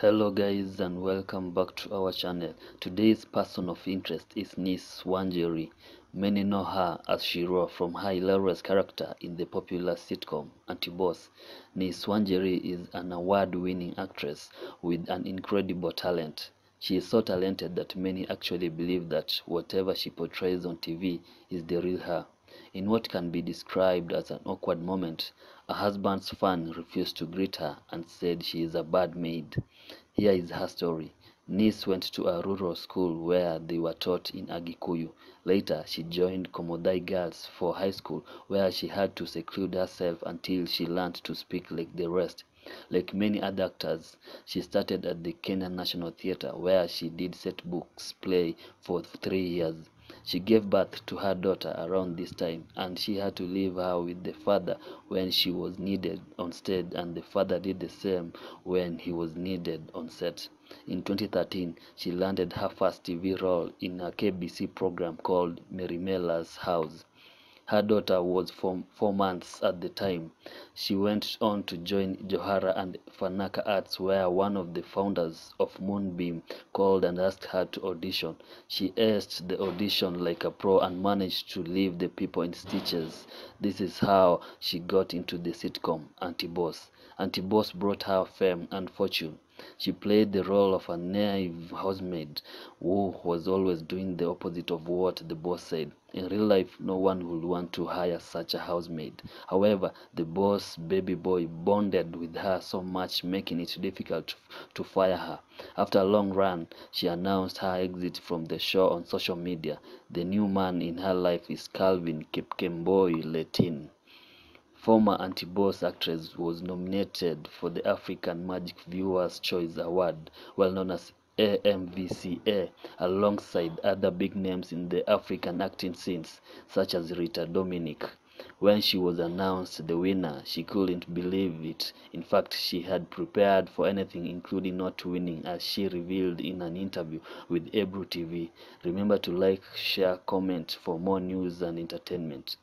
Hello guys and welcome back to our channel. Today's person of interest is Nyce Wanjeri. Many know her as Shiro from her hilarious character in the popular sitcom Anti-Boss. Nyce Wanjeri is an award-winning actress with an incredible talent. She is so talented that many actually believe that whatever she portrays on TV is the real her. In what can be described as an awkward moment, a husband's fan refused to greet her and said she is a bad maid. Here is her story. Nyce went to a rural school where they were taught in Agikuyu. Later, she joined Komodai Girls for high school where she had to seclude herself until she learned to speak like the rest. Like many other actors, she started at the Kenya National Theatre where she did set books play for three years. She gave birth to her daughter around this time and she had to leave her with the father when she was needed on stage and the father did the same when he was needed on set. In 2013, she landed her first TV role in a KBC program called Mary Merimela's House. Her daughter was four, months at the time. She went on to join Johara and Fanaka Arts, where one of the founders of Moonbeam called and asked her to audition. She aced the audition like a pro and managed to leave the people in stitches. This is how she got into the sitcom Aunty Boss. Anti-Boss brought her fame and fortune. She played the role of a naive housemaid who was always doing the opposite of what the boss said. In real life, no one would want to hire such a housemaid. However, the boss baby boy bonded with her so much, making it difficult to fire her. After a long run, she announced her exit from the show on social media. The new man in her life is Calvin Kipkemboi Letin. Former Aunty Boss actress was nominated for the African Magic Viewers Choice Award, well known as AMVCA, alongside other big names in the African acting scenes, such as Rita Dominic. When she was announced the winner, she couldn't believe it. In fact, she had prepared for anything, including not winning, as she revealed in an interview with Ebru TV. Remember to like, share, comment for more news and entertainment.